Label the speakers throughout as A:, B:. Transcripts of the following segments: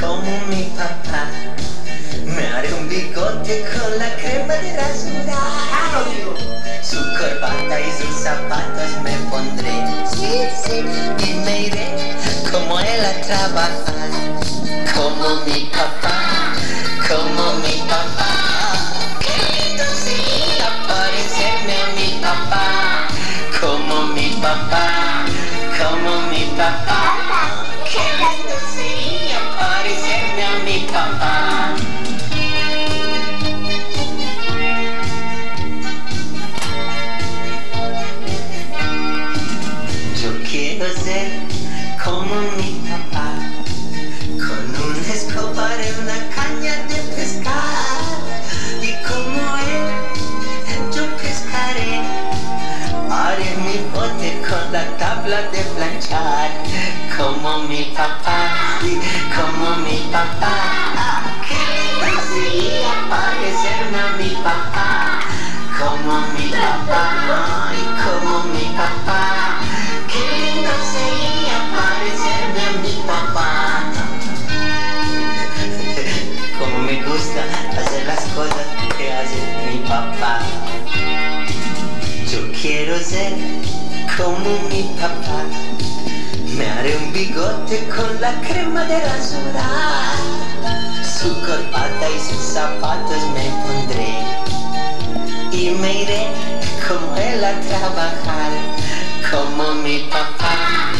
A: como mi papá. Me haré un bigote con la crema de rasurar. Ah, Su corbata y sus zapatos me pondré. Sí, sí. Y me iré como él a trabajar. Como mi papá, como mi papá. Qué lindo sería parecerme a mi papá. Como mi papá, como mi papá. Como mi papá, con una escoba de una caña de pescar. Y como él, yo pescaré. Haré mi bote con la tabla de planchar, como mi papá, como mi papá. Lindo sería parecerme a mi papá, como mi papá, hacer las cosas que hace mi papá. Yo quiero ser como mi papá. Me haré un bigote con la crema de rasurar. Su corbata y sus zapatos me pondré. Y me iré como él a trabajar. Como mi papá,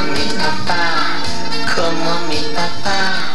A: みパパ雲見パパ